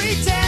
pretend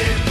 it.